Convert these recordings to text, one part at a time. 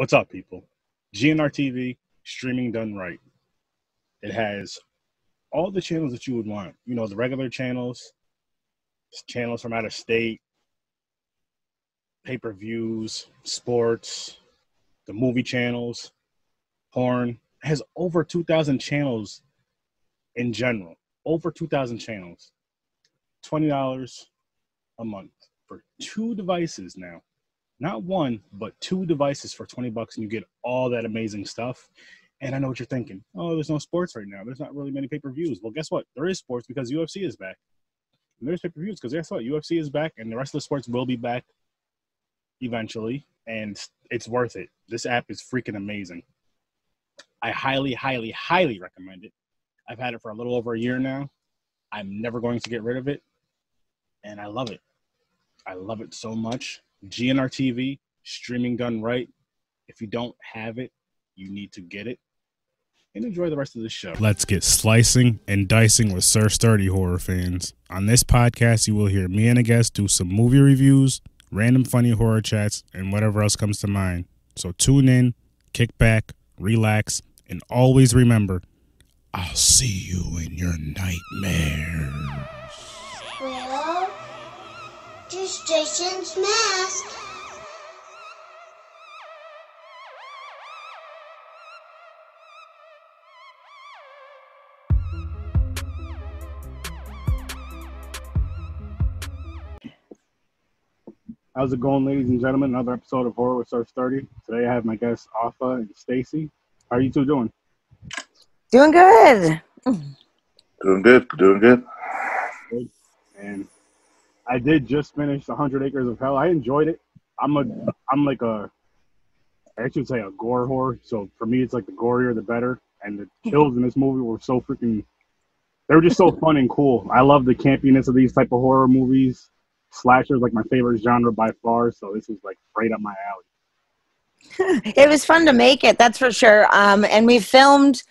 What's up, people? GNR TV, streaming done right. It has all the channels that you would want. You know, the regular channels, channels from out of state, pay per views, sports, the movie channels, porn. It has over 2,000 channels in general. Over 2,000 channels. $20 a month for two devices now. Not one, but two devices for 20 bucks, and you get all that amazing stuff. And I know what you're thinking. Oh, there's no sports right now. There's not really many pay per views. Well, guess what? There is sports because UFC is back. And there's pay per views because guess what? UFC is back, and the rest of the sports will be back eventually. And it's worth it. This app is freaking amazing. I highly, highly, highly recommend it. I've had it for a little over a year now. I'm never going to get rid of it. And I love it. I love it so much. GNR TV, streaming done right. If you don't have it, you need to get it. And enjoy the rest of the show. Let's get slicing and dicing with Sir Sturdy horror fans. On this podcast, you will hear me and a guest do some movie reviews, random funny horror chats, and whatever else comes to mind. So tune in, kick back, relax, and always remember I'll see you in your nightmares. Well, just Jason's mask. How's it going, ladies and gentlemen? Another episode of Horror with Sir Sturdy. Today I have my guests Afa and Stacy. How are you two doing? Doing good. Doing good, doing good. And I did just finish 100 Acres of Hell. I enjoyed it. I'm a, I'm like a, I should say a gore whore. So for me, it's like the gorier the better. And the kills in this movie were so freaking, they were just so fun and cool. I love the campiness of these type of horror movies. Slashers like my favorite genre by far. So this is like right up my alley. It was fun to make it, that's for sure. Um, and we filmed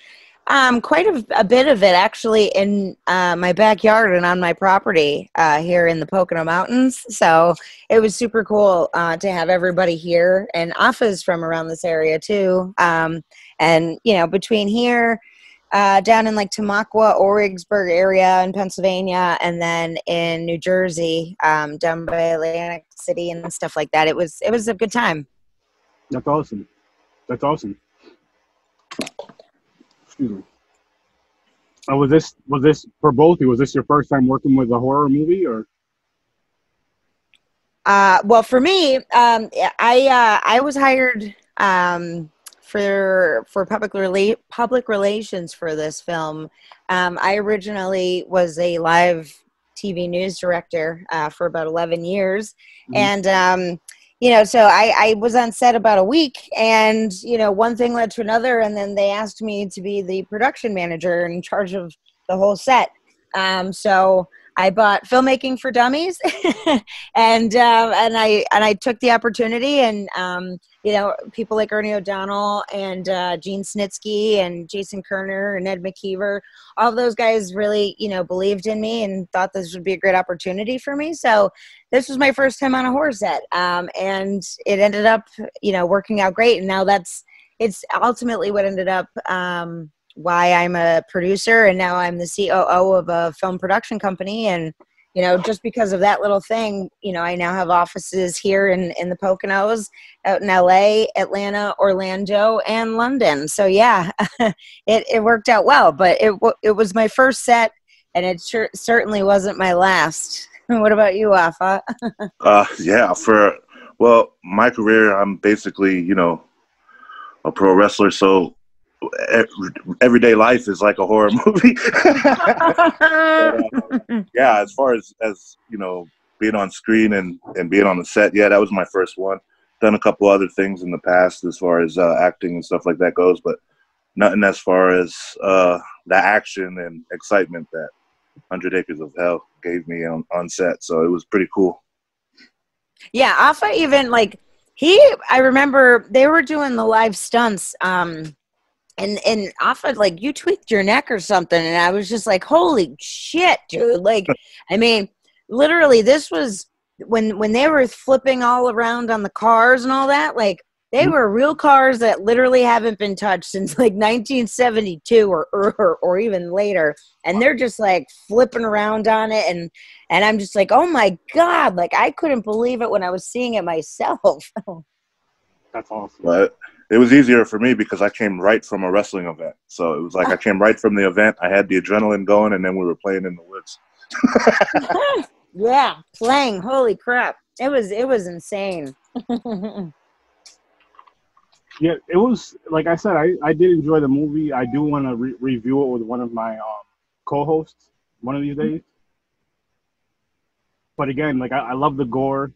um, quite a, a bit of it actually in uh, my backyard and on my property uh, here in the Pocono Mountains. So it was super cool uh, to have everybody here and Afa's from around this area too. Um, and, you know, between here, uh, down in like Tamaqua, Orwigsburg area in Pennsylvania, and then in New Jersey, um, down by Atlantic City and stuff like that. It was it was a good time. That's awesome. That's awesome. Excuse me. Uh, was this was this for both of you? Was this your first time working with a horror movie, or Uh, well, for me, um, I uh, I was hired um, for for public rela- public relations for this film. Um, I originally was a live TV news director uh, for about eleven years, Mhm. and um, you know, so I, I was on set about a week, and you know, one thing led to another, and then they asked me to be the production manager in charge of the whole set. Um, so I bought filmmaking for dummies, and uh, and I and I took the opportunity, and um, you know, people like Ernie O'Donnell and uh, Gene Snitsky and Jason Kerner and Ed McKeever, all those guys really, you know, believed in me and thought this would be a great opportunity for me. So this was my first time on a horror set, um, and it ended up, you know, working out great. And now that's it's ultimately what ended up um, why I'm a producer, and now I'm the COO of a film production company, and you know, just because of that little thing, you know, I now have offices here in in the Poconos, out in LA, Atlanta, Orlando, and London. So yeah, it it worked out well, but it it was my first set, and it certainly wasn't my last. what about you, Afa? Uh, yeah, for well, my career, I'm basically, you know, a pro wrestler, so everyday life is like a horror movie. yeah, as far as as you know, being on screen and and being on the set, yeah, that was my first one. Done a couple other things in the past as far as uh, acting and stuff like that goes, but nothing as far as uh, the action and excitement that Hundred Acres of Hell gave me on, on set. So it was pretty cool. Yeah, Afa even like he I remember they were doing the live stunts um and and Afa like you tweaked your neck or something and I was just like holy shit dude like I mean literally this was when when they were flipping all around on the cars and all that like They Mm. were real cars that literally haven't been touched since like 1972 or, or or even later, and they're just like flipping around on it, and and I'm just like, oh my god, like I couldn't believe it when I was seeing it myself. That's awesome. But it was easier for me because I came right from a wrestling event. So it was like I came right from the event. I had the adrenaline going, and then we were playing in the woods. yeah, playing. Holy crap! It was it was insane. Yeah, it was like I said. I, I did enjoy the movie. I do want to re- review it with one of my um, co-hosts one of these days. But again, like I, I love the gore,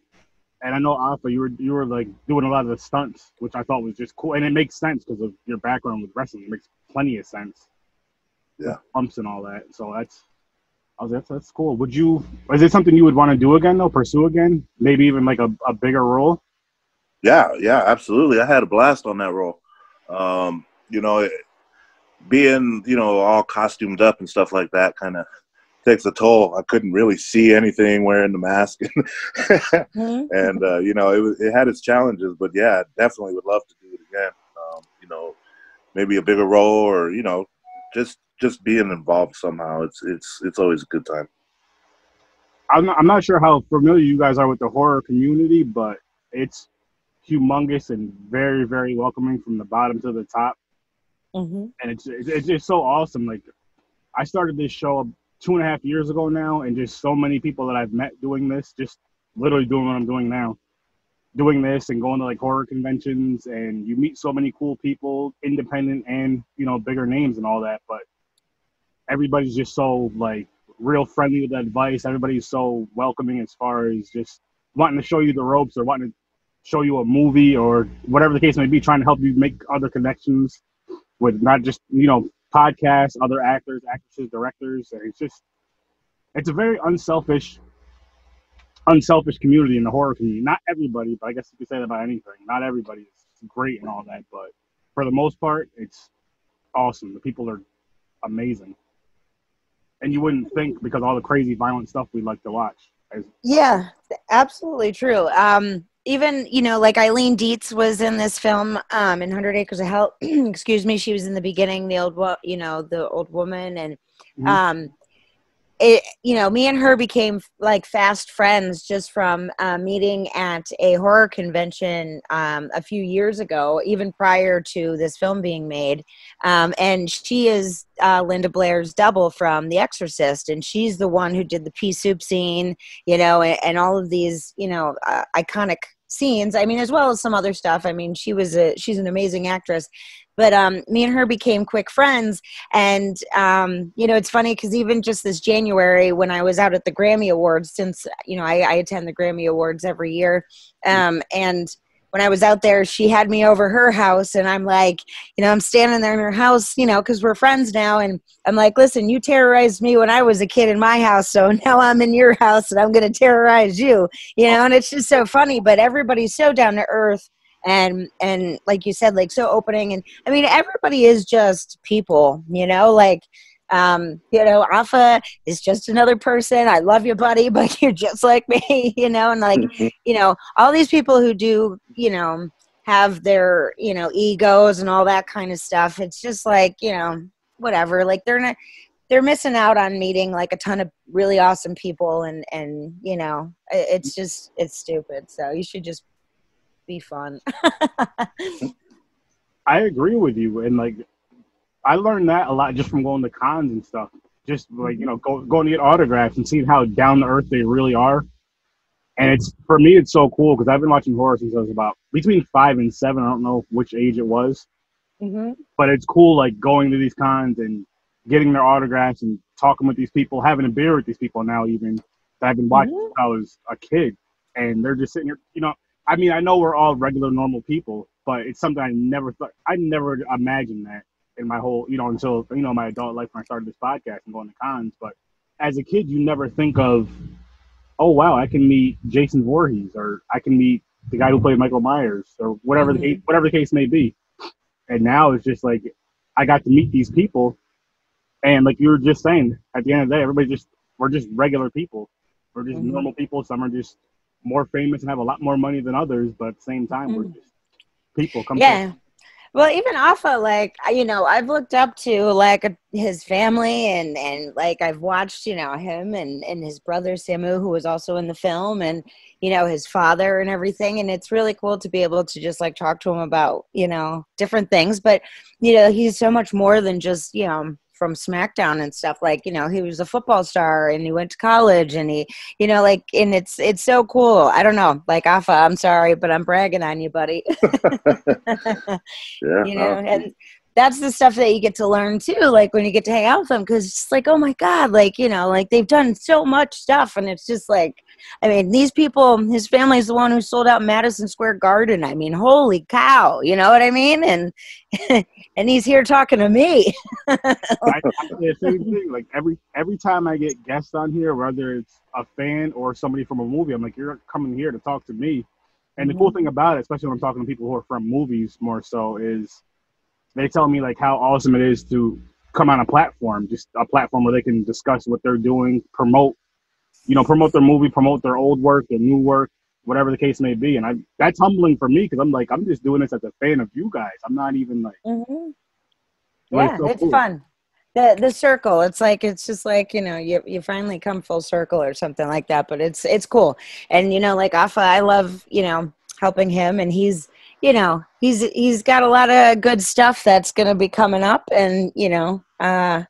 and I know Afa, you were you were like doing a lot of the stunts, which I thought was just cool, and it makes sense because of your background with wrestling. It makes plenty of sense. Yeah. Bumps and all that. So that's. I was like, that's, that's cool. Would you? Is it something you would want to do again though? Pursue again? Maybe even like a, a bigger role? Yeah, yeah, absolutely. I had a blast on that role. Um, you know, it, being you know all costumed up and stuff like that kind of takes a toll. I couldn't really see anything wearing the mask, Mhm. and uh, you know it was it had its challenges. But yeah, definitely would love to do it again. Um, you know, maybe a bigger role or you know just just being involved somehow. It's it's it's always a good time. I'm not, I'm not sure how familiar you guys are with the horror community, but it's humongous and very very welcoming from the bottom to the top, Mhm. and it's it's, it's just so awesome. Like I started this show two and a half years ago now, and just so many people that I've met doing this, just literally doing what I'm doing now, doing this and going to like horror conventions, and you meet so many cool people, independent and you know bigger names and all that, but everybody's just so like real friendly with advice. Everybody's so welcoming as far as just wanting to show you the ropes or wanting to show you a movie or whatever the case may be, trying to help you make other connections with not just you know podcasts, other actors, actresses, directors. It's just it's a very unselfish, unselfish community in the horror community. Not everybody, but I guess you could say that about anything. Not everybody is great and all that, but for the most part, it's awesome. The people are amazing and you wouldn't think because all the crazy violent stuff we like to watch. As, Yeah, absolutely true. Um, even you know, like Eileen Dietz was in this film, um, in Hundred Acres of Hell. excuse me, she was in the beginning, the old, you know, the old woman, and Mhm. um, it, you know, me and her became like fast friends just from uh, meeting at a horror convention um, a few years ago, even prior to this film being made. Um, and she is uh, Linda Blair's double from The Exorcist, and she's the one who did the pea soup scene, you know, and, and all of these, you know, uh, iconic scenes. I mean, as well as some other stuff. I mean, she was a she's an amazing actress. But um, me and her became quick friends, and um, you know, it's funny because even just this January, when I was out at the Grammy Awards, since you know I, I attend the Grammy Awards every year, um, and when I was out there, she had me over her house, and I'm like, you know, I'm standing there in her house, you know, because we're friends now, and I'm like, listen, you terrorized me when I was a kid in my house, so now I'm in your house, and I'm going to terrorize you, you know, and it's just so funny, but everybody's so down to earth. And and like you said, like so opening, and I mean everybody is just people, you know. Like um, you know, Afa is just another person. I love you, buddy, but you're just like me, you know. And like you know, all these people who do, you know, have their, you know, egos and all that kind of stuff. It's just like, you know, whatever. Like they're not they're missing out on meeting like a ton of really awesome people and and you know, it's just it's stupid. So you should just be fun. I agree with you, and like I learned that a lot just from going to cons and stuff. Just like you know, go, going to get autographs and seeing how down to earth they really are. And it's for me, it's so cool because I've been watching horror since I was about between five and seven. I don't know which age it was, hmm but it's cool like going to these cons and getting their autographs and talking with these people, having a beer with these people now even that I've been watching Mhm. since I was a kid, and they're just sitting here. You know, I mean, I know we're all regular, normal people, but it's something I never thought I never imagined that in my whole, you know, until you know my adult life when I started this podcast and going to cons. But as a kid, you never think of, oh wow, I can meet Jason Voorhees or I can meet the guy who played Michael Myers or whatever the Mhm. case, whatever the case may be. And now it's just like I got to meet these people, and like you were just saying, at the end of the day, everybody just we're just regular people. We're just Mhm. normal people. Some are just more famous and have a lot more money than others, but at the same time, we're Mhm. just people come. yeah well even Afa, like you know i've looked up to like his family and and like i've watched you know him and and his brother samu who was also in the film and you know his father and everything and it's really cool to be able to just like talk to him about you know different things but you know he's so much more than just you know from smackdown and stuff like you know he was a football star and he went to college and he you know like and it's it's so cool i don't know like afa i'm sorry but i'm bragging on you buddy Yeah. you know uh, and that's the stuff that you get to learn too like when you get to hang out with them because it's like oh my god like you know like they've done so much stuff and it's just like i mean these people his family is the one who sold out madison square garden i mean holy cow you know what i mean and and he's here talking to me oh, I, I the same thing. Like every every time I get guests on here, whether it's a fan or somebody from a movie, I'm like, you're coming here to talk to me. And the cool mm-hmm. thing about it, especially when I'm talking to people who are from movies more so, is they tell me like how awesome it is to come on a platform, just a platform where they can discuss what they're doing, promote, you know, promote their movie, promote their old work, their new work, whatever the case may be. And I that's humbling for me because I'm like, I'm just doing this as a fan of you guys. I'm not even like, Mhm. Well, yeah it's so it's cool. fun the the circle it's like it's just like you know you you finally come full circle or something like that but it's it's cool and you know like afa i love you know helping him and he's you know he's he's got a lot of good stuff that's going to be coming up and you know uh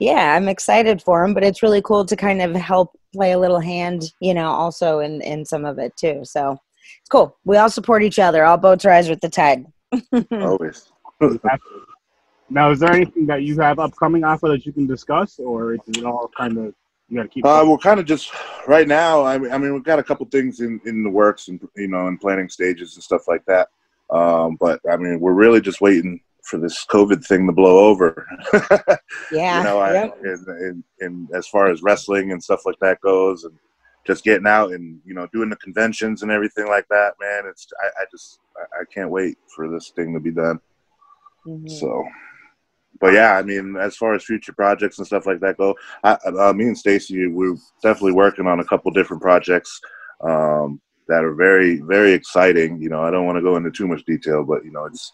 yeah i'm excited for him but it's really cool to kind of help play a little hand you know also in in some of it too so it's cool we all support each other all boats rise with the tide always. Now, is there anything that you have upcoming, Afa, that you can discuss, or is it all kind of you got to keep? Uh, we're kind of just right now. I, mean- I mean, we've got a couple things in, in the works and you know in planning stages and stuff like that. Um, but I mean, we're really just waiting for this COVID thing to blow over. yeah you know, I, yep. and, and, and as far as wrestling and stuff like that goes, and just getting out and you know doing the conventions and everything like that, man. It's I, I just I, I can't wait for this thing to be done. Mhm. So, but yeah, I mean, as far as future projects and stuff like that go, I, uh, me and Stacy, we're definitely working on a couple different projects um, that are very, very exciting. You know, I don't want to go into too much detail, but you know, it's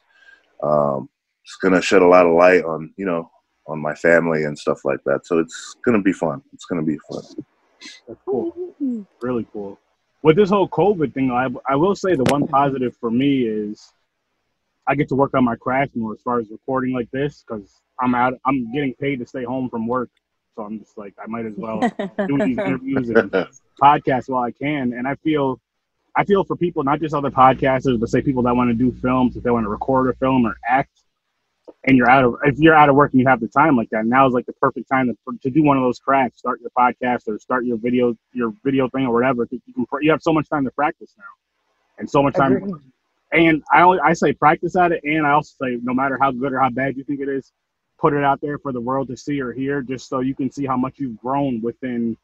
um, it's gonna shed a lot of light on you know on my family and stuff like that. So it's gonna be fun. It's gonna be fun. That's cool. Really cool. With this whole COVID thing, I, I will say the one positive for me is I get to work on my craft more as far as recording like this because I'm out. I'm getting paid to stay home from work, so I'm just like I might as well do these interviews and podcasts while I can. And I feel, I feel for people, not just other podcasters, but say people that want to do films, if they want to record a film or act, and you're out of, if you're out of work and you have the time like that, now is like the perfect time to, to do one of those crafts, start your podcast or start your video, your video thing or whatever. 'cause You can, you have so much time to practice now, and so much time. And I only, I say practice at it, and I also say no matter how good or how bad you think it is, put it out there for the world to see or hear, just so you can see how much you've grown within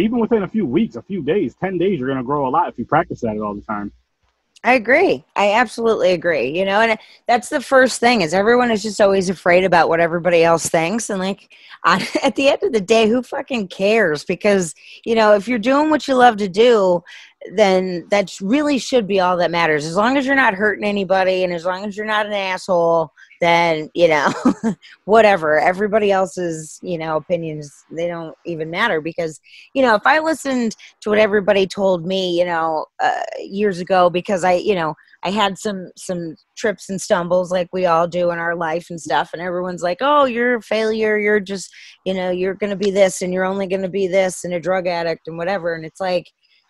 even within a few weeks, a few days, 10 days, you're going to grow a lot if you practice at it all the time. I agree. I absolutely agree. You know, and that's the first thing is everyone is just always afraid about what everybody else thinks, and like at the end of the day, who fucking cares? Because you know, if you're doing what you love to do, then that really should be all that matters. As long as you're not hurting anybody, and as long as you're not an asshole, then you know, whatever. Everybody else's you know opinions they don't even matter because you know if I listened to what everybody told me, you know, uh, years ago because I, you know, I had some some trips and stumbles like we all do in our life and stuff and everyone's like, "Oh, you're a failure. You're just, you know, you're going to be this and you're only going to be this and a drug addict and whatever." And it's like,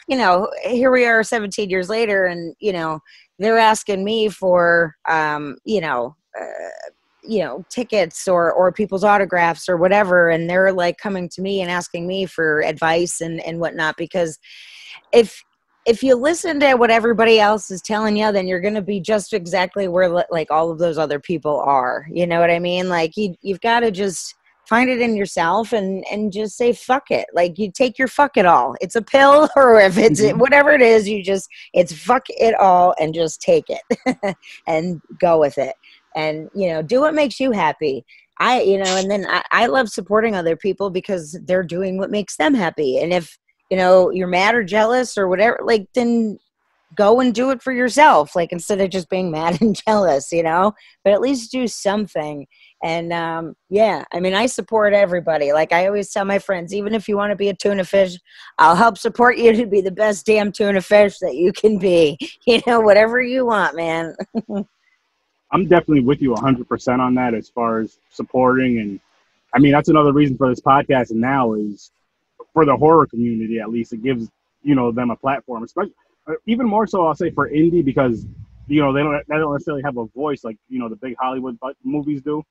you know, here we are 17 years later and, you know, they're asking me for um, you know, uh, you know tickets or or people's autographs or whatever. And they're like coming to me and asking me for advice and and whatnot because if if you listen to what everybody else is telling you then you're going to be just exactly where like all of those other people are. You know what i mean? Like you you've got to just find it in yourself and and just say fuck it. Like you take your fuck it all. It's a pill or if it's Mhm. whatever it is you just it's fuck it all and just take it and go with it. And you know do what makes you happy. I you know and then I, I love supporting other people because they're doing what makes them happy. And if you know you're mad or jealous or whatever like then go and do it for yourself like instead of just being mad and jealous you know? But at least do something and um, yeah i mean i support everybody like i always tell my friends even if you want to be a tuna fish i'll help support you to be the best damn tuna fish that you can be you know whatever you want man I'm definitely with you 100% on that as far as supporting. And I mean, that's another reason for this podcast. Now is for the horror community, at least, it gives, you know, them a platform, especially uh, even more so, I'll say for indie because, you know, they don't, they don't necessarily have a voice like, you know, the big Hollywood movies do.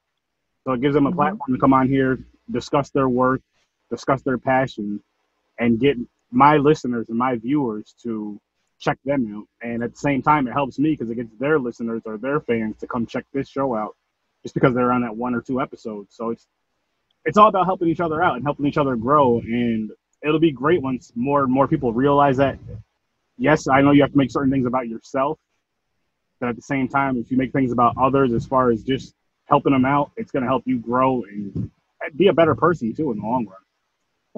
So it gives them a mm-hmm. platform to come on here, discuss their work, discuss their passion, and get my listeners and my viewers to check them out. And at the same time, it helps me because it gets their listeners or their fans to come check this show out just because they're on that one or two episodes. So it's it's all about helping each other out and helping each other grow. And it'll be great once more and more people realize that. Yes, I know you have to make certain things about yourself, but at the same time, if you make things about others, as far as just helping them out, it's going to help you grow and be a better person too in the long run.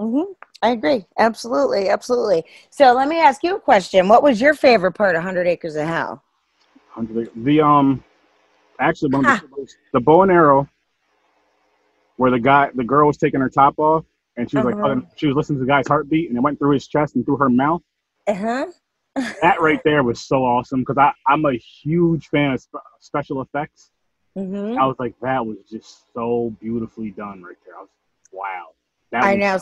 Mm-hmm. I agree. Absolutely. Absolutely. So let me ask you a question. What was your favorite part of 100 Acres of Hell? 100 The, um, actually, one the, the bow and arrow where the guy, the girl was taking her top off and she was uh-huh. like, she was listening to the guy's heartbeat and it went through his chest and through her mouth. Uh huh. that right there was so awesome because I'm a huge fan of sp- special effects. Mm-hmm. I was like, that was just so beautifully done right there. I was, wow. I know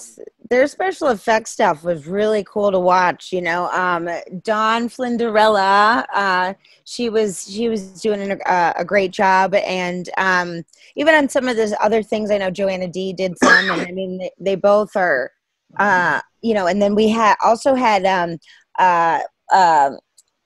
their special effects stuff was really cool to watch. You know, um, Dawn Flinderella, uh, she was she was doing a, a great job, and um, even on some of the other things, I know Joanna D did some, and I mean they, they both are, uh, you know. And then we had also had um, uh, uh,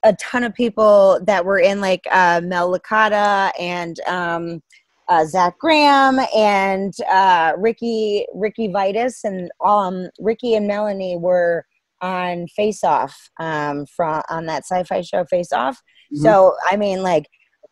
a ton of people that were in like uh, Mel Licata and. Um, uh, Zach Graham and uh, Ricky Ricky Vitus and um, Ricky and Melanie were on Face Off um, from on that sci-fi show Face Off. Mm-hmm. So I mean, like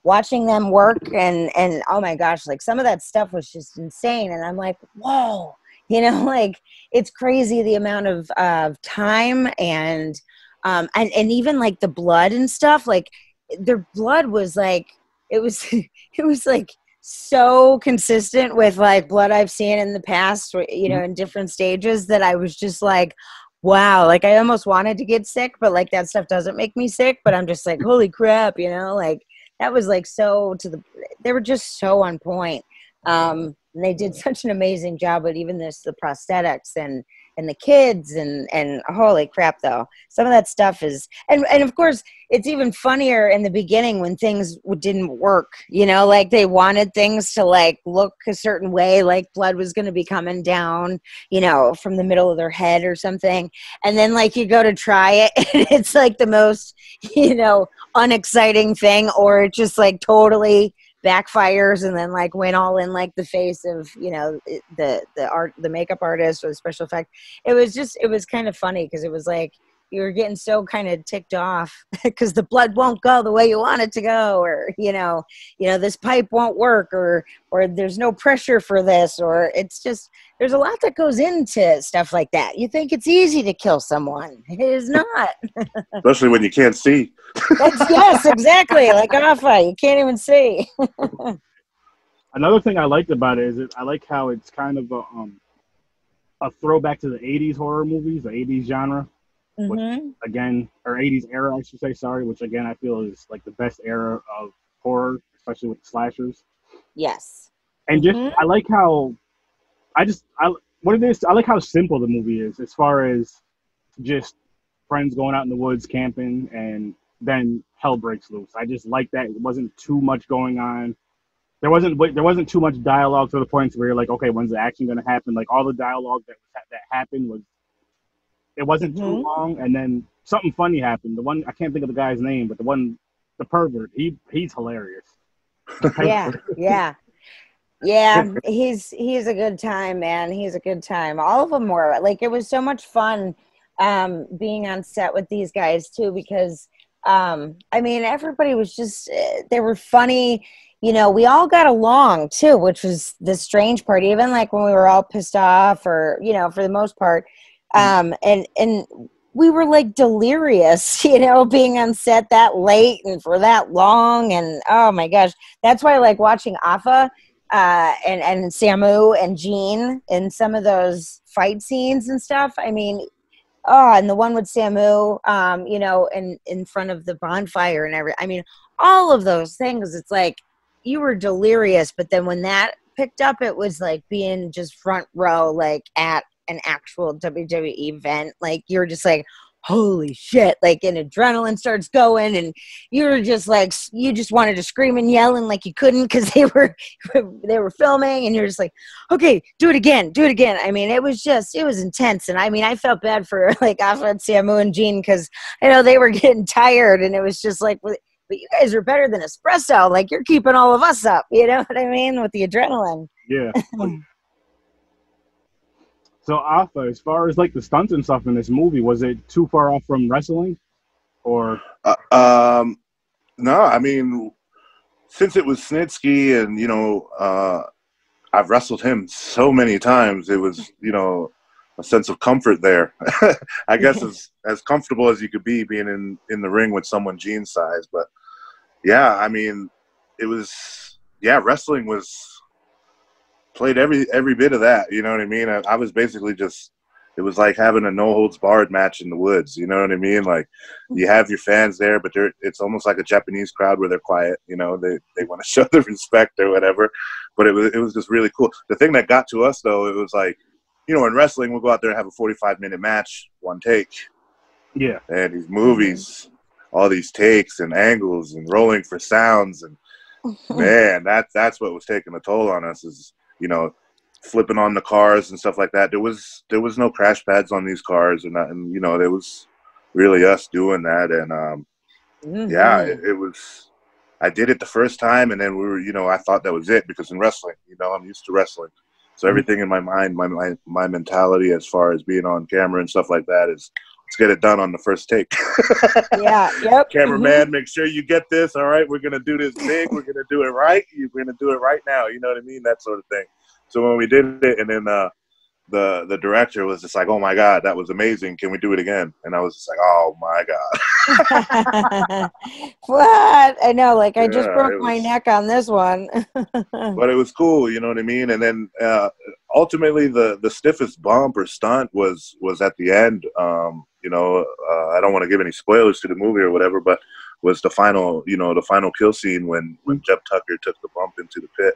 watching them work and and oh my gosh, like some of that stuff was just insane, and I'm like, whoa, you know, like it's crazy the amount of of time and um and and even like the blood and stuff, like their blood was like it was it was like so consistent with like blood I've seen in the past, you know, mm-hmm. in different stages that I was just like, wow, like I almost wanted to get sick, but like that stuff doesn't make me sick, but I'm just like, holy crap, you know, like that was like so to the, they were just so on point. Um, and they did such an amazing job with even this, the prosthetics and, and the kids and and holy crap though. Some of that stuff is and and of course it's even funnier in the beginning when things didn't work you know like they wanted things to like look a certain way like blood was going to be coming down you know from the middle of their head or something. And then like you go to try it and it's like the most you know unexciting thing or just like totally backfires and then like went all in like the face of you know the the art the makeup artist or the special effect. It was just it was kind of funny because it was like you were getting so kind of ticked off because the blood won't go the way you want it to go or you know you know this pipe won't work or or there's no pressure for this or it's just there's a lot that goes into stuff like that. You think it's easy to kill someone. It is not. Especially when you can't see. That's, yes exactly. Like Afa you can't even see. Another thing i liked about it is it, i like how it's kind of a um a throwback to the 80s horror movies the 80s genre mm-hmm. which again, or 80s era, I should say, sorry, which again I feel is like the best era of horror, especially with slashers. Yes. And just, mm-hmm. I like how, I just, I, what it is, I like how simple the movie is as far as just friends going out in the woods camping and then hell breaks loose. I just like that. It wasn't too much going on. There wasn't there wasn't too much dialogue to the point where you're like, okay, when's the action going to happen? Like all the dialogue that that happened was it wasn't too mm-hmm. long, and then something funny happened. The one I can't think of the guy's name, but the one, the pervert, he he's hilarious. yeah, yeah, yeah. He's he's a good time, man. He's a good time. All of them were like it was so much fun um, being on set with these guys too, because um, I mean everybody was just uh, they were funny you know, we all got along too, which was the strange part. Even like when we were all pissed off, or you know, for the most part, um, and and we were like delirious, you know, being on set that late and for that long. And oh my gosh, that's why I like watching Afa uh, and and Samu and Gene in some of those fight scenes and stuff. I mean, oh, and the one with Samu, um, you know, in in front of the bonfire and every. I mean, all of those things. It's like you were delirious, but then when that picked up, it was like being just front row, like at an actual WWE event. Like you're just like, holy shit like an adrenaline starts going and you're just like you just wanted to scream and yell and like you couldn't because they were they were filming and you're just like okay do it again do it again i mean it was just it was intense and i mean i felt bad for like Ahmed Samu and Gene because i know they were getting tired and it was just like but you guys are better than espresso like you're keeping all of us up you know what i mean with the adrenaline Yeah. So Afa, as far as like the stunts and stuff in this movie, was it too far off from wrestling? Or Uh, um, no, I mean, since it was Snitsky and, you know, uh, I've wrestled him so many times, it was, you know, a sense of comfort there. I guess as, as comfortable as you could be being in, in the ring with someone Gene's size. But yeah, I mean, it was, yeah, wrestling was played every, every bit of that. You know what I mean? I, I was basically just, it was like having a no holds barred match in the woods. You know what I mean? Like you have your fans there, but they're, it's almost like a Japanese crowd where they're quiet. You know, they, they want to show their respect or whatever. But it was, it was just really cool. The thing that got to us though, it was like, you know, in wrestling, we'll go out there and have a 45 minute match, one take. yeah, And these movies, all these takes and angles and rolling for sounds. And man, that's, that's what was taking a toll on us is, you know, flipping on the cars and stuff like that. There was, there was no crash pads on these cars and, and you know, there was really us doing that. And, um, yeah, it, it was. I did it the first time, and then we were, you know, I thought that was it because in wrestling, you know, I'm used to wrestling, so everything in my mind, my my, my mentality as far as being on camera and stuff like that is, let's get it done on the first take. yeah yep Cameraman, make sure you get this. All right, we're gonna do this big. We're gonna do it right. We're gonna do it right now. You know what I mean? That sort of thing. So when we did it, and then uh, the the director was just like, "Oh my god, that was amazing. Can we do it again?" And I was just like, "Oh my god." what? I know, like I just broke it my was- neck on this one. but it was cool, you know what I mean. And then uh, ultimately, the the stiffest bump or stunt was was at the end. Um, you know, uh, I don't want to give any spoilers to the movie or whatever, but was the final, you know, the final kill scene when when Jeff Tucker took the bump into the pit.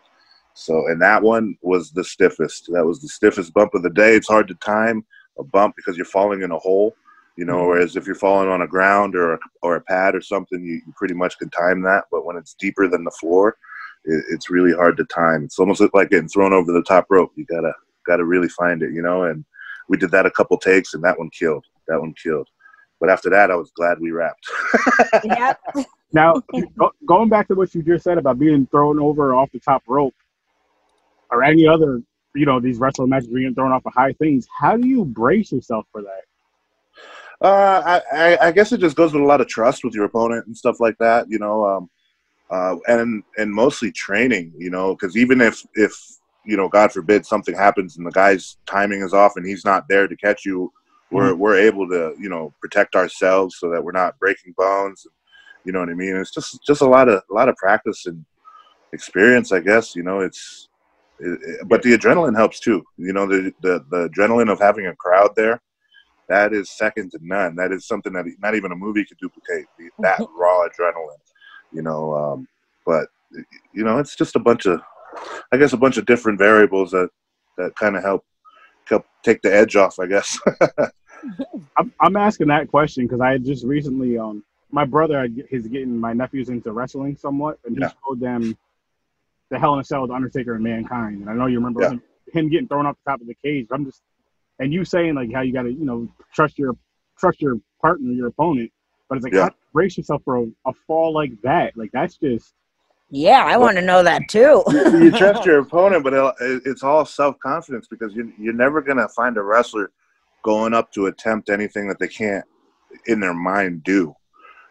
So, and that one was the stiffest. That was the stiffest bump of the day. It's hard to time a bump because you're falling in a hole, you know. Whereas if you're falling on a ground or a, or a pad or something, you, you pretty much can time that. But when it's deeper than the floor, it, it's really hard to time. It's almost like getting thrown over the top rope. You gotta gotta really find it, you know. And we did that a couple takes, and that one killed. That one killed. But after that, I was glad we wrapped. yep. Now, go, going back to what you just said about being thrown over off the top rope, or any other, you know, these wrestling matches being thrown off of high things, how do you brace yourself for that? Uh, I, I, I guess it just goes with a lot of trust with your opponent and stuff like that, you know, um, uh, and and mostly training, you know, because even if if you know, God forbid, something happens and the guy's timing is off and he's not there to catch you, we're we're able to you know protect ourselves so that we're not breaking bones. You know what I mean? It's just just a lot of a lot of practice and experience, I guess. You know, it's it, it- but the adrenaline helps too. You know, the, the the adrenaline of having a crowd there that is second to none. That is something that not even a movie could duplicate. the- That raw adrenaline, you know. Um, but you know, it's just a bunch of, I guess, a bunch of different variables that that kind of help take the edge off. I guess. I'm, I'm asking that question because I had just recently, um, my brother is getting my nephews into wrestling somewhat, and he Yeah. showed them the Hell in a Cell with Undertaker and Mankind. And I know you remember Yeah. him, him getting thrown off the top of the cage. I'm just, and you saying like how you got to, you know, trust your trust your partner, your opponent. But it's like, Yeah. how do you brace yourself for a, a fall like that? Like that's just Yeah, I want to know that too. you trust your opponent, but it, it's all self confidence because you you're never gonna find a wrestler going up to attempt anything that they can't in their mind do.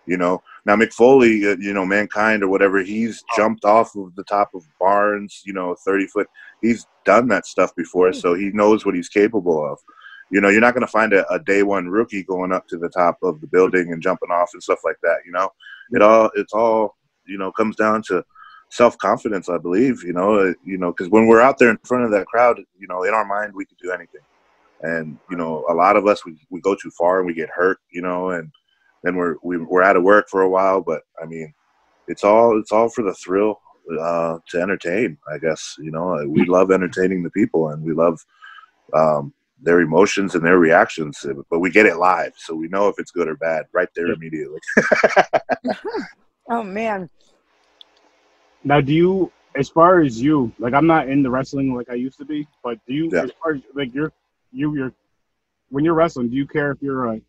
You know, now Mick Foley, uh, you know, mankind or whatever, he's jumped off of the top of barns, you know, thirty foot. He's done that stuff before, so he knows what he's capable of. You know, you're not going to find a, a day one rookie going up to the top of the building and jumping off and stuff like that. You know, it all it's all you know comes down to self confidence. I believe. You know, uh, you know, because when we're out there in front of that crowd, you know, in our mind we could do anything, and you know, a lot of us we we go too far and we get hurt. You know, and then we're we, we're out of work for a while. But I mean, it's all it's all for the thrill uh, to entertain. I guess you know we love entertaining the people and we love um, their emotions and their reactions, but we get it live, so we know if it's good or bad right there immediately. oh man. Now, do you, as far as you, like, I'm not in the wrestling like I used to be, but do you, Yeah. as far as like you're, you, you're, when you're wrestling, do you care if you're a,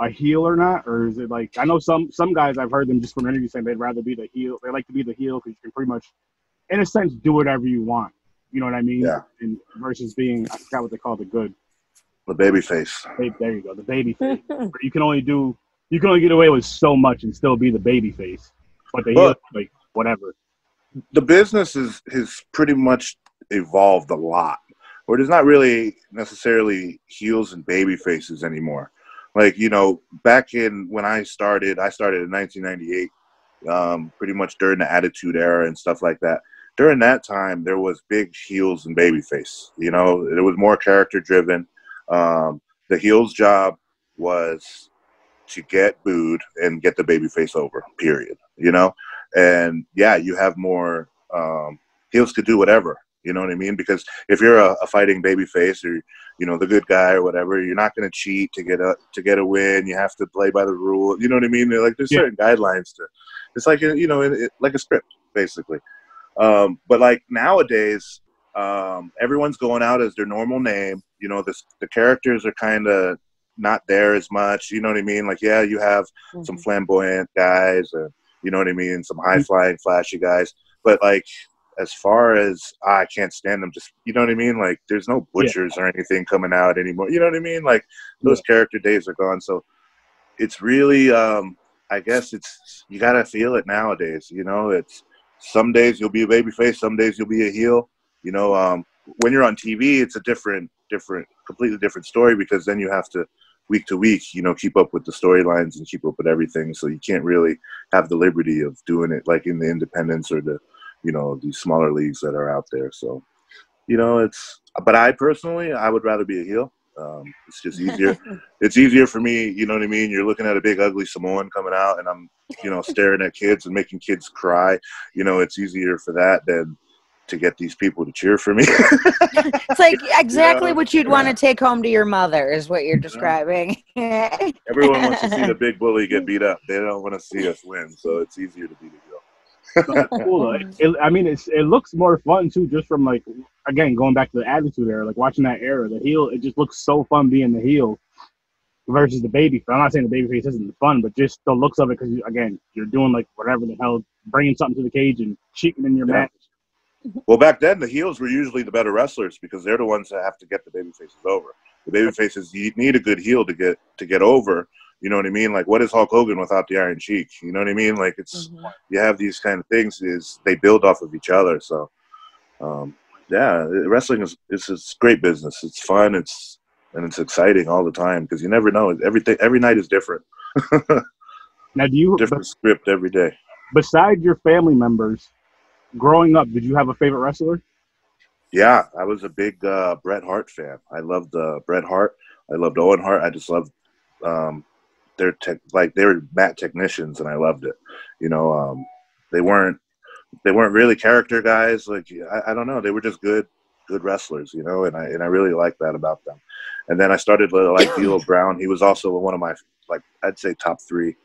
a heel or not, or is it like I know some some guys I've heard them just from interviews saying they'd rather be the heel. They like to be the heel because you can pretty much, in a sense, do whatever you want. You know what I mean? Yeah. And versus being, I forgot what they call the good. the baby face. Ba- There you go, the baby face. You can only do, you can only get away with so much and still be the baby face, but the heel, like whatever. the business is has pretty much evolved a lot where there's not really necessarily heels and baby faces anymore. Like you know back in when i started i started in 1998 um, pretty much during the attitude era and stuff like that. During that time there was big heels and baby face you know? It was more character driven um, the heels job was to get booed and get the baby face over period you know and yeah, you have more um, heels to do whatever. You know what I mean? Because if you're a, a fighting baby face or you know the good guy or whatever, you're not going to cheat to get a to get a win. You have to play by the rule. You know what I mean? They're like there's Yeah. certain guidelines to. It's like a, you know, it, it- like a script basically. Um, but like nowadays, um, everyone's going out as their normal name. You know, this the characters are kind of not there as much. You know what I mean? Like yeah, you have some flamboyant guys and you know what I mean, some high flying, flashy guys. But like as far as ah, I can't stand them, just you know what I mean. Like there's no butchers or anything coming out anymore. You know what I mean? Like those character days are gone. So it's really, um, I guess it's you gotta feel it nowadays. You know, it's some days you'll be a baby face, some days you'll be a heel. You know, um, when you're on TV, it's a different, different, completely different story because then you have to week to week, you know, keep up with the storylines and keep up with everything. So you can't really have the liberty of doing it like in the independents or the, you know, these smaller leagues that are out there. So, you know, it's. But I personally, I would rather be a heel. Um, it's just easier. it's easier for me. You know what I mean? You're looking at a big ugly Samoan coming out, and I'm, you know, staring at kids and making kids cry. You know, it's easier for that than to get these people to cheer for me. It's like exactly Yeah. what you'd want to take home to your mother is what you're describing. Everyone wants to see the big bully get beat up. They don't want to see us win, so it's easier to be the heel. cool. It, it- I mean, it's it looks more fun too, just from like again going back to the attitude era, like watching that era. The heel, it just looks so fun being the heel versus the baby. I'm not saying the baby face isn't fun, but just the looks of it because again, you're doing like whatever the hell, bringing something to the cage and cheating in your Yeah. match. Well, back then the heels were usually the better wrestlers because they're the ones that have to get the baby faces over. The baby faces you need a good heel to get to get over. You know what I mean? Like what is Hulk Hogan without the Iron Sheik? You know what I mean? Like it's you have these kind of things is they build off of each other. So um, yeah, wrestling is it's it's great business. It's fun. It's and it's exciting all the time because you never know. Everything every night is different. Now, do you different script every day. besides your family members, growing up, did you have a favorite wrestler? Yeah, I was a big uh, Bret Hart fan. I loved uh, Bret Hart. I loved Owen Hart. I just loved um, their tech, like they were mat technicians, and I loved it. You know, um, they weren't they weren't really character guys. Like I, I don't know, they were just good good wrestlers. You know, and I and I really liked that about them. And then I started to like D'Lo Brown. He was also one of my like I'd say top three.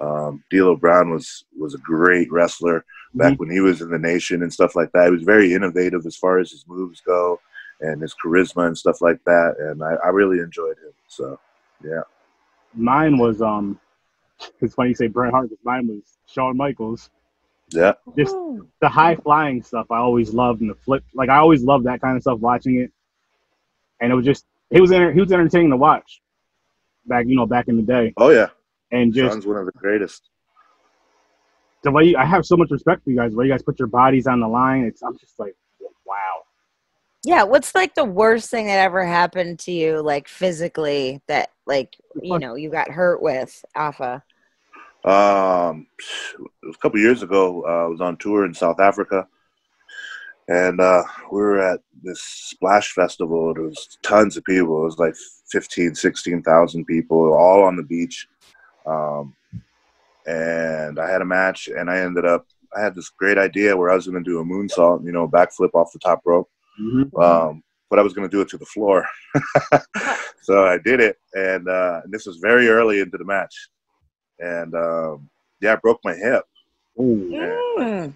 Um, D'Lo Brown was was a great wrestler back when he was in the nation and stuff like that. He was very innovative as far as his moves go and his charisma and stuff like that. And I, I really enjoyed him. So, yeah. Mine was um. It's funny you say Bret Hart, because mine was Shawn Michaels. Yeah. Just the high flying stuff I always loved and the flip like I always loved that kind of stuff watching it. And it was just he was enter- he was entertaining to watch back you know back in the day. Oh, yeah. And just Shawn's one of the greatest. The way you, I have so much respect for you guys, the way you guys put your bodies on the line. It's I'm just like wow. Yeah, what's like the worst thing that ever happened to you, like physically, that like you know you got hurt with Afa? Um, it was a couple years ago. Uh, I was on tour in South Africa, and uh, we were at this splash festival. There was tons of people. It was like 15, 16,000 people, all on the beach. Um, and I had a match, and I ended up. I had this great idea where I was going to do a moonsault, you know, backflip off the top rope. Mm-hmm. Um, but I was going to do it to the floor. so I did it, and, uh, and this was very early into the match, and um, yeah, I broke my hip. Ooh. Mm.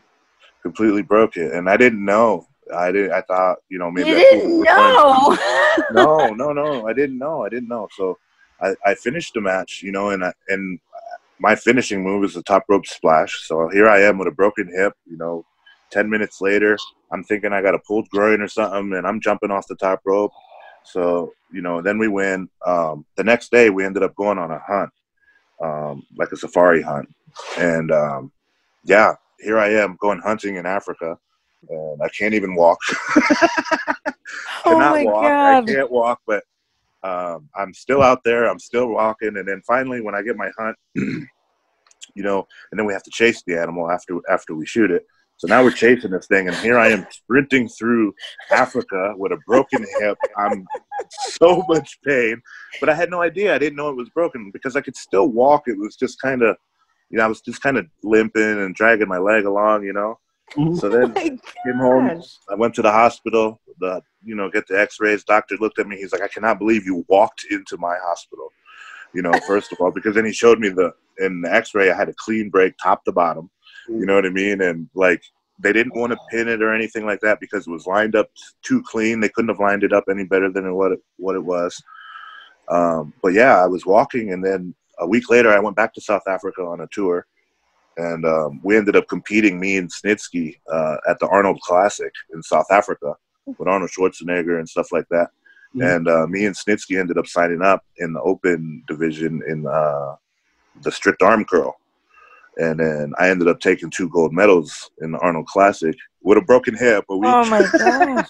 completely broke it, and I didn't know. I didn't. I thought, you know, maybe you I didn't know. no, no, no. I didn't know. I didn't know. So I, I finished the match, you know, and I, and my finishing move is the top rope splash. So here I am with a broken hip, you know. Ten minutes later, I'm thinking I got a pulled groin or something, and I'm jumping off the top rope. So you know, then we win. Um, the next day, we ended up going on a hunt, um, like a safari hunt, and um, yeah, here I am going hunting in Africa, and I can't even walk. oh cannot my walk. god! I can't walk, but um, I'm still out there. I'm still walking, and then finally, when I get my hunt, you know, and then we have to chase the animal after after we shoot it. So now we're chasing this thing, and here I am sprinting through Africa with a broken hip. I'm so much pain, but I had no idea. I didn't know it was broken because I could still walk. It was just kind of, you know, I was just kind of limping and dragging my leg along, you know. Mhm. So Oh then my came home. I went to the hospital. The you know get the X-rays. Doctor looked at me. He's like, I cannot believe you walked into my hospital. You know, first of all, because then he showed me the in the X-ray. I had a clean break, top to bottom. You know what I mean? And like they didn't want to pin it or anything like that because it was lined up too clean. They couldn't have lined it up any better than what it what it was. Um, but yeah, I was walking, and then a week later, I went back to South Africa on a tour, and um, we ended up competing, me and Snitsky, uh, at the Arnold Classic in South Africa with Arnold Schwarzenegger and stuff like that. Mhm. And uh, me and Snitsky ended up signing up in the open division in uh, the strict arm curl. And then I ended up taking two gold medals in the Arnold Classic with a broken hip. But we, Oh my gosh!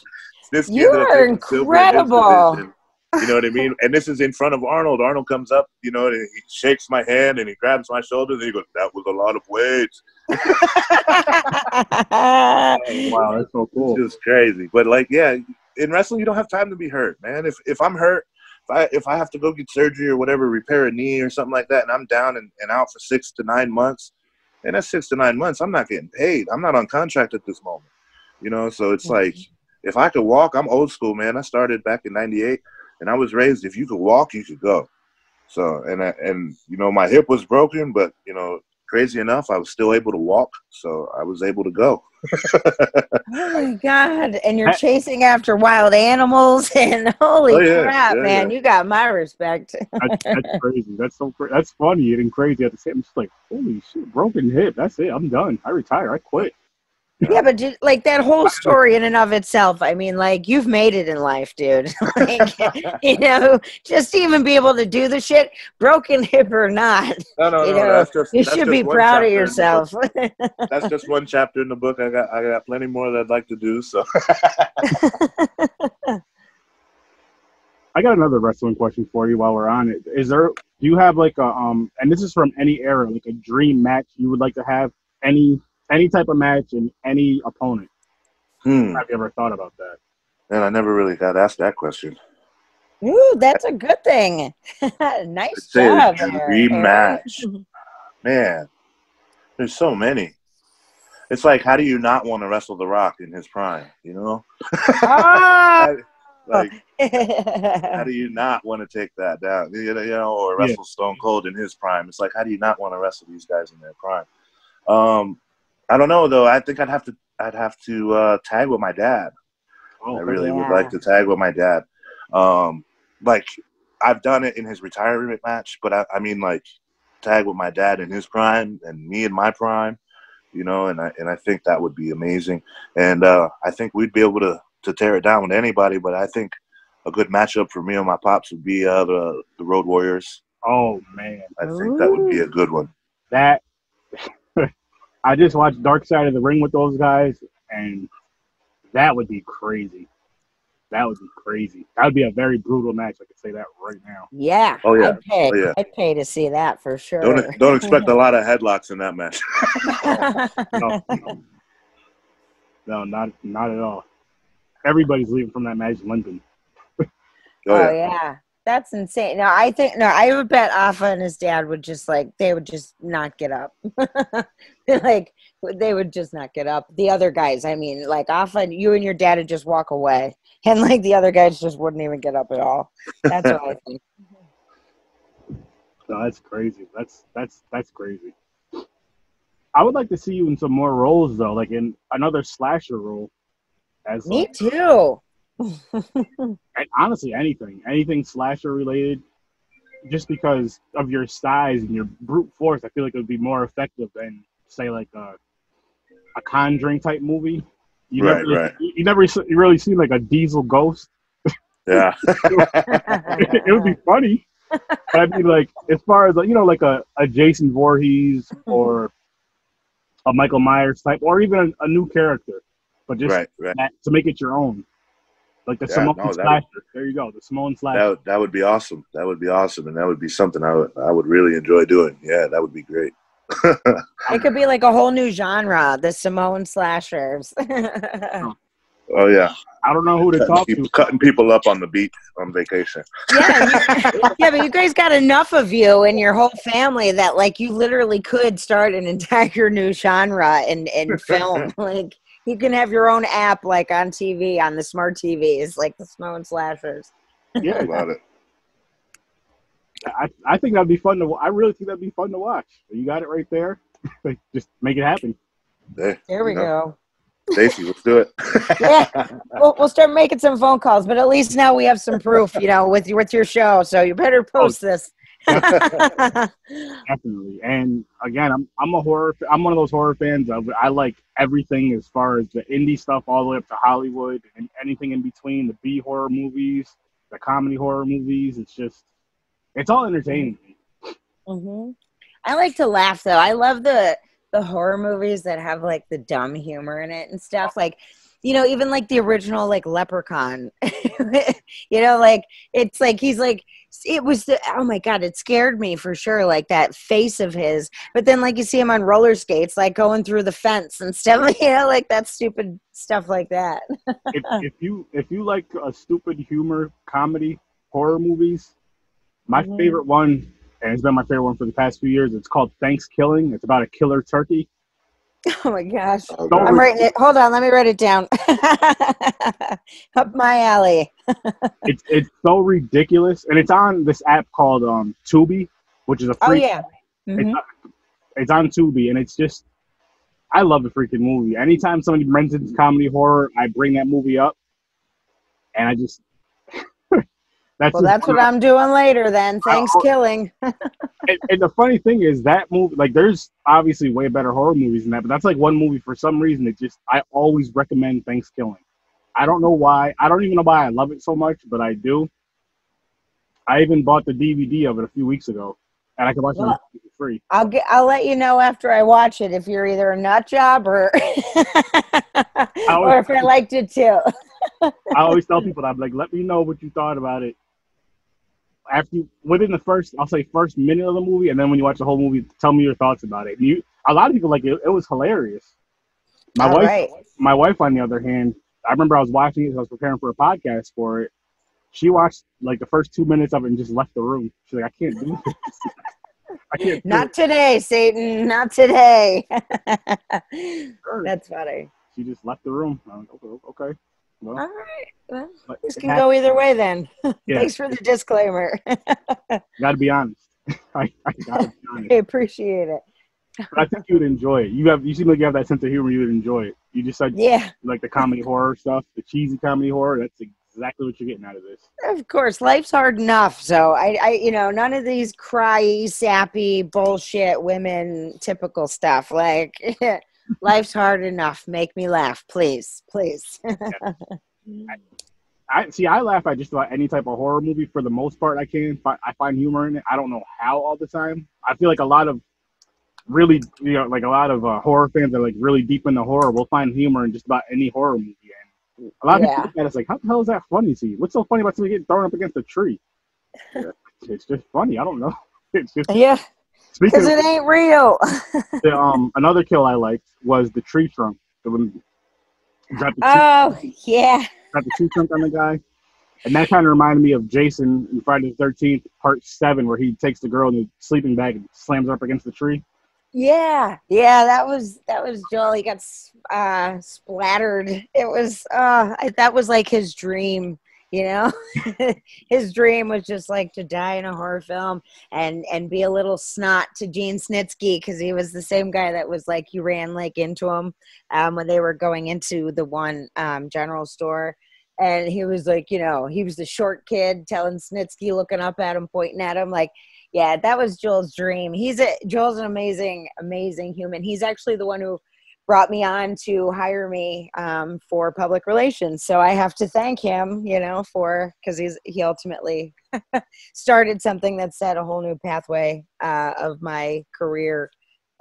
Snitsky You are incredible. Division. You know what I mean? And this is in front of Arnold. Arnold comes up, you know, and he shakes my hand and he grabs my shoulder and he goes, "That was a lot of weight." Wow, that's so cool. It's just crazy. But like, yeah, in wrestling, you don't have time to be hurt, man. If if I'm hurt, if I if I have to go get surgery or whatever, repair a knee or something like that, and I'm down and, and out for six to nine months, and that's six to nine months. I'm not getting paid. I'm not on contract at this moment. You know, so it's mm-hmm. like if I could walk, I'm old school, man. I started back in '98, and I was raised if you could walk, you could go. So and I, and you know my hip was broken, but you know crazy enough, I was still able to walk, so I was able to go. Oh my god! And you're chasing after wild animals, and holy Oh, yeah, crap, yeah, man! yeah. You got my respect. That's, that's crazy. That's so cra- that's funny and crazy at the same. I'm just like, holy shit, broken hip. That's it. I'm done. I retire. I quit. Yeah, but just, like that whole story in and of itself, I mean, like you've made it in life, dude. like, you know, just to even be able to do the shit, broken hip or not, No, no, you no. know, that's just, you that's should just be proud of chapter in the yourself. That's just one chapter in the book. I got I got plenty more that I'd like to do. So I got another wrestling question for you while we're on it. Is there do you have like a um and this is from any era, like a dream match you would like to have any any type of match and any opponent? hmm. Have you ever thought about that? Man, I never really got asked that question. Ooh, that's a good thing. nice I'd say job. there, dream Man, there's so many. It's like, how do you not want to wrestle The Rock in his prime? You know, Ah! like, how do you not want to take that down? You know, you know, or Yeah. wrestle Stone Cold in his prime? It's like, how do you not want to wrestle these guys in their prime? Um, I don't know though. I think I'd have to, I'd have to uh, tag with my dad. Oh, I really Yeah. would like to tag with my dad. Um, like I've done it in his retirement match, but I, I mean like tag with my dad in his prime and me in my prime, you know, and I and I think that would be amazing. And uh, I think we'd be able to to tear it down with anybody. But I think a good matchup for me and my pops would be uh, the the Road Warriors. oh man, I think that would be a good one. that I just watched Dark Side of the Ring with those guys, and that would be crazy. That would be crazy. That would be a very brutal match. I could say that right now. Yeah. Oh, yeah. I'd pay. Oh, yeah. I'd pay to see that for sure. Don't don't expect a lot of headlocks in that match. No, no, no, not not at all. Everybody's leaving from that match limping. Oh, Oh yeah. yeah, that's insane. No, I think no, I would bet Afa and his dad would just like they would just not get up. like they would just not get up. The other guys, I mean, like often you and your dad would just walk away, and like the other guys just wouldn't even get up at all. That's what I think. No, that's crazy. That's that's that's crazy. I would like to see you in some more roles though, like in another slasher role. As Me like, too. and honestly, anything, anything slasher related, just because of your size and your brute force, I feel like it would be more effective than say like a a Conjuring type movie. You Right, never, right. You, you never you really see like a diesel ghost. Yeah. it would be funny. But I'd be like, as far as like, you know, like a, a Jason Voorhees or a Michael Myers type, or even a, a new character, but just right, right. that, to make it your own, like the Yeah, Samoan no, that would- Slasher. There you go, the Samoan Slasher. That would, that would be awesome. That would be awesome, and that would be something I would I would really enjoy doing. Yeah, that would be great. It could be like a whole new genre, the Samoan slashers. Oh yeah, I don't know who to cutting talk people, to. cutting people up on the beach on vacation. yeah, you- yeah, but you guys got enough of you and your whole family that like you literally could start an entire new genre and in film. like you can have your own app like on TV on the smart TVs, like the Samoan slashers. Yeah, About it. I, I think that'd be fun to. I really think that'd be fun to watch. You got it right there. Just make it happen. Hey, There we you know, go. Stacey, let's do it. Yeah. We'll, we'll start making some phone calls, but at least now we have some proof, you know, with your with your show. So you better post this. Definitely. And again, I'm I'm a horror. I'm one of those horror fans. Of, I like everything as far as the indie stuff, all the way up to Hollywood and anything in between. The B horror movies, the comedy horror movies. It's just, it's all entertaining. hmm I like to laugh though. I love the the horror movies that have like the dumb humor in it and stuff. Like, you know, even like the original like Leprechaun. you know, like it's like he's like it was the oh my god, it scared me for sure. Like that face of his. But then like you see him on roller skates, like going through the fence and stuff. You know, like that stupid stuff like that. if, if you if you like a stupid humor comedy horror movies, my Mhm. favorite one, and it's been my favorite one for the past few years. It's called Thanksgiving. It's about a killer turkey. Oh my gosh. Oh, Don't- I'm writing it. Hold on, let me write it down. Up my alley. It's it's so ridiculous, and it's on this app called um Tubi, which is a free. Oh free. yeah. It's, Mhm. it's on Tubi, and it's just I love the freaking movie. Anytime somebody mentions comedy horror, I bring that movie up, and I just that's Well, that's what I'm doing later then. Thanks, Oh. killing. and, and the funny thing is that movie like there's obviously way better horror movies than that but that's like one movie for some reason it just i always recommend thanksgiving i don't know why i don't even know why i love it so much but i do i even bought the dvd of it a few weeks ago and i can watch Well, it for free I'll get. I'll let you know after I watch it if you're either a nut job or, or if I liked it too. i always tell people that i'm like let me know what you thought about it after you, within the first i'll say first minute of the movie and then when you watch the whole movie tell me your thoughts about it you a lot of people like it, it was hilarious my All wife right. my wife, on the other hand, I remember I was watching it. I was preparing for a podcast for it. She watched like the first two minutes of it and just left the room. She's like, I can't do this. I can't. Do Not today, Satan. Not today. Sure. That's funny. She just left the room. I'm like, okay, okay. Well, All right. Well, this can go either way then. yeah, Thanks for the disclaimer. gotta be honest. I, I gotta be honest. I appreciate it. But I think you would enjoy it. You have, you seem like you have that sense of humor. You would enjoy it. You just like Yeah, like the comedy horror stuff, the cheesy comedy horror. That's exactly what you're getting out of this. of course. Life's hard enough. So I, I, you know, none of these cryy, sappy bullshit women typical stuff. Like, life's hard enough. Make me laugh, please, please. I see. I laugh at just about any type of horror movie for the most part. I can. Fi- I find humor in it. I don't know how all the time. I feel like a lot of really, you know, like a lot of uh, horror fans are like really deep into horror We'll find humor in just about any horror movie. And A lot of Yeah. people look at it, it's like, how the hell is that funny to you? What's so funny about somebody getting thrown up against a tree? It's just funny. I don't know. It's just Yeah, speaking of it ain't real. the, um another kill I liked was the tree trunk. The one the, tree, oh yeah, dropped the tree trunk on the guy. And that kind of reminded me of Jason in Friday the Thirteenth Part Seven, where he takes the girl in the sleeping bag and slams her up against the tree. yeah, yeah. That was that was Joel. He got uh, splattered. It was uh, I, that was like his dream. You know, his dream was just like to die in a horror film and and be a little snot to Gene Snitsky because he was the same guy that was like you ran like into him um, when they were going into the one um, general store. And he was like, you know, he was the short kid telling Snitsky, looking up at him, pointing at him, like, yeah, that was Joel's dream. He's a Joel's an amazing, amazing human. He's actually the one who brought me on to hire me um, for public relations. So I have to thank him, you know, for because he's he ultimately started something that set a whole new pathway uh, of my career.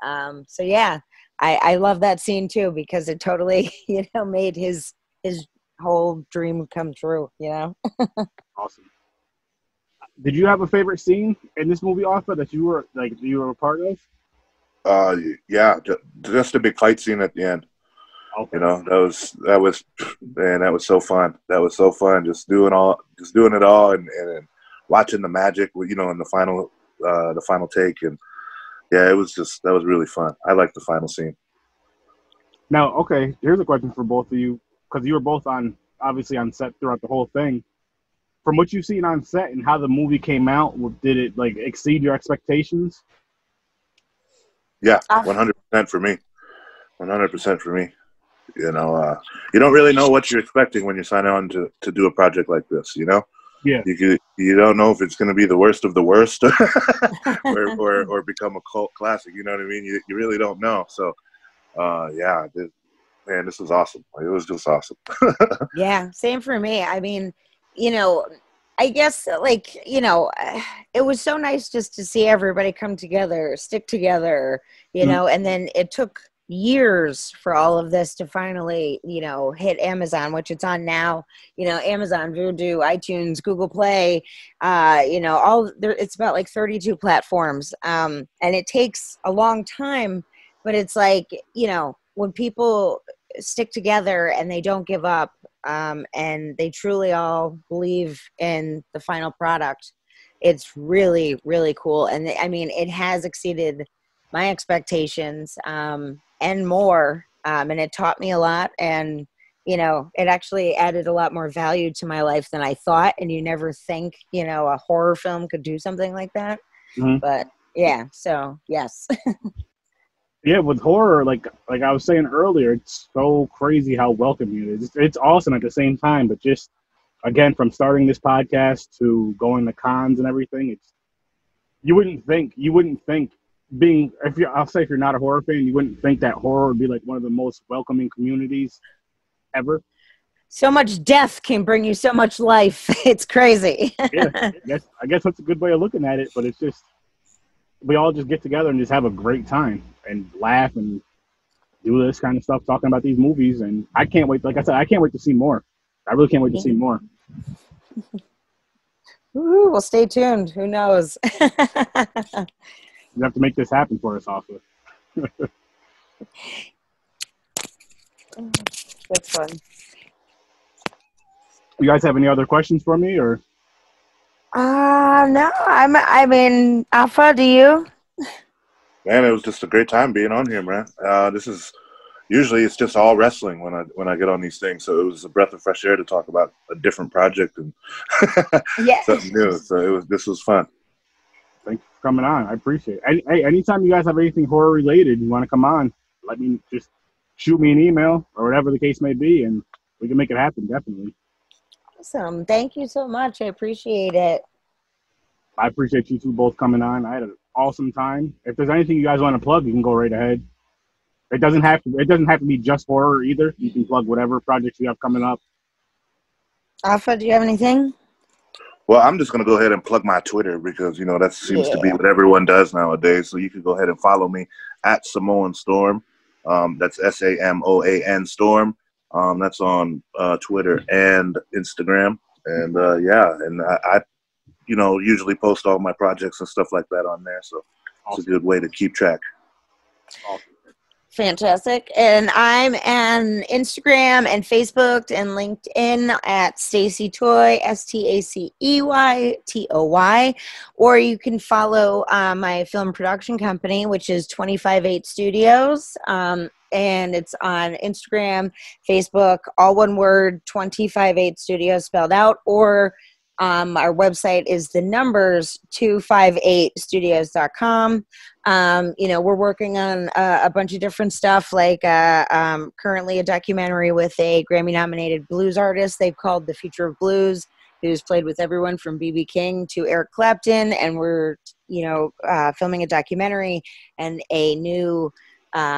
Um, so yeah, I, I love that scene too because it totally, you know, made his his whole dream come true. You know. Awesome. Did you have a favorite scene in this movie, Afa, that you were like you were a part of? Uh, yeah, just a big fight scene at the end. Okay. You know, that was that was man, that was so fun. That was so fun. Just doing all, just doing it all, and and watching the magic. You know, in the final, uh, the final take, and yeah, it was just that was really fun. I like the final scene. Now, okay, here's a question for both of you because you were both on obviously on set throughout the whole thing. From what you've seen on set and how the movie came out, did it like exceed your expectations? Yeah, Ah. one hundred percent for me. One hundred percent for me. You know, uh, you don't really know what you're expecting when you sign on to, to do a project like this. You know, Yeah. you could, you don't know if it's going to be the worst of the worst, or, or or become a cult classic. You know what I mean? You you really don't know. So, uh, yeah, this, man, this was awesome. It was just awesome. Yeah, same for me. I mean, you know, I guess like, you know, it was so nice just to see everybody come together, stick together, you Mhm. know, and then it took years for all of this to finally, you know, hit Amazon, which it's on now, you know, Amazon, Vudu, iTunes, Google Play, uh, you know, all there it's about like 32 platforms. Um, and it takes a long time, but it's like, you know, when people stick together and they don't give up um, and they truly all believe in the final product. It's really really cool. And i mean it has exceeded my expectations um, and more um, and it taught me a lot. And you know it actually added a lot more value to my life than i thought. And you never think you know a horror film could do something like that. Mhm. but yeah so yes Yeah, with horror, like like I was saying earlier, it's so crazy how welcoming it is. It's, it's awesome at the same time, but just again, from starting this podcast to going to cons and everything, it's you wouldn't think you wouldn't think being if you I'll say if you're not a horror fan, you wouldn't think that horror would be like one of the most welcoming communities ever. so much death can bring you so much life it's crazy Yeah, I guess I guess that's a good way of looking at it, but it's just we all just get together and just have a great time and laugh and do this kind of stuff, talking about these movies. And I can't wait. Like I said, I can't wait to see more. I really can't wait to see more. Ooh, well, stay tuned. Who knows? You have to make this happen for us, also. That's fun. You guys have any other questions for me, or Uh, no, I'm, I mean, Afa, do you? Man, it was just a great time being on here, man. Uh, this is usually it's just all wrestling when I when I get on these things. So it was a breath of fresh air to talk about a different project and Yeah. something new. So it was this was fun. thanks for coming on. I appreciate it. Any, hey, anytime you guys have anything horror related, you want to come on, let me just shoot me an email or whatever the case may be, and we can make it happen. Definitely. Awesome. Thank you so much. I appreciate it. I appreciate you two both coming on. I had an awesome time. If there's anything you guys want to plug, you can go right ahead. It doesn't have to. It doesn't have to be just horror either. You can plug whatever projects you have coming up. Afa, do you have anything? Well, I'm just gonna go ahead and plug my Twitter because you know that seems to be what everyone does nowadays. So you can go ahead and follow me at Samoan Storm. Um, that's S A M O A N Storm. Um, that's on uh, Twitter and Instagram. And uh, yeah, and I, I, you know, usually post all my projects and stuff like that on there. So it's a good way to keep track. Fantastic. And I'm on Instagram and Facebook and LinkedIn at Stacey Toy, S T A C E Y T O Y. Or you can follow uh, my film production company, which is 258 Studios. Um, and it's on Instagram, Facebook, all one word, 258 Studios spelled out, or um, our website is the numbers 258studios.com. Um, you know, we're working on uh, a bunch of different stuff, like uh, um, currently a documentary with a Grammy nominated blues artist they've called The Future of Blues, who's played with everyone from B.B. King to Eric Clapton. And we're, you know, uh, filming a documentary and a new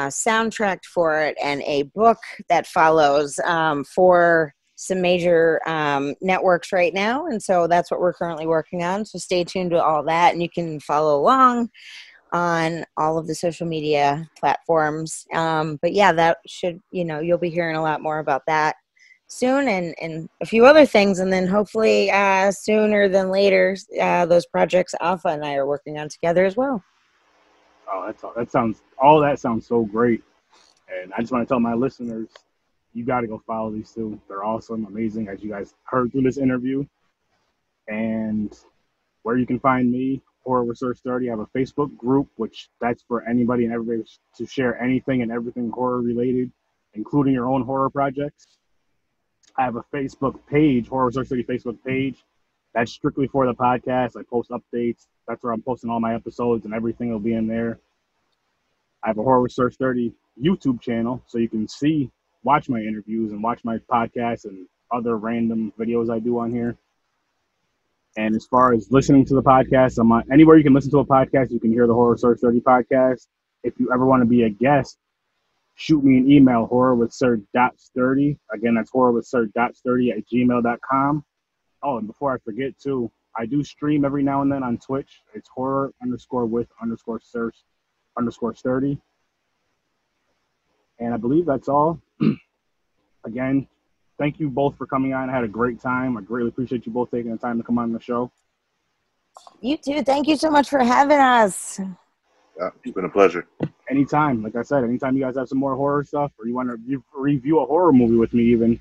soundtrack for it and a book that follows um, for some major um, networks right now. And so that's what we're currently working on. So stay tuned to all that. And you can follow along on all of the social media platforms. Um, but yeah, that should, you know, you'll be hearing a lot more about that soon and, and a few other things. And then hopefully uh, sooner than later, uh, those projects Afa and I are working on together as well. Oh, that's all, that sounds all that sounds so great. And I just want to tell my listeners you got to go follow these two. They're awesome, amazing, as you guys heard through this interview. And where you can find me, Horror With Sir Sturdy, I have a Facebook group, which that's for anybody and everybody to share anything and everything horror related, including your own horror projects. I have a Facebook page, Horror With Sir Sturdy Facebook page. That's strictly for the podcast. I post updates. That's where I'm posting all my episodes and everything will be in there. I have a Horror Sir Sturdy YouTube channel, so you can see watch my interviews and watch my podcasts and other random videos I do on here. And as far as listening to the podcast, I'm on, anywhere you can listen to a podcast, you can hear the Horror Sir Sturdy podcast. If you ever want to be a guest, shoot me an email, horror with sir dot sturdy. Again, that's horror with sir dot sturdy at gmail.com. Oh, and before I forget too, I do stream every now and then on Twitch. It's horror underscore with underscore search underscore sturdy. And I believe that's all. Again, thank you both for coming on. I had a great time. I greatly appreciate you both taking the time to come on the show. You too. Thank you so much for having us. Yeah, it's been a pleasure. Anytime, like I said, anytime you guys have some more horror stuff or you want to re- review a horror movie with me, even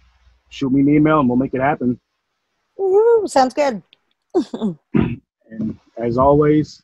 shoot me an email and we'll make it happen. Woo, sounds good. and as always,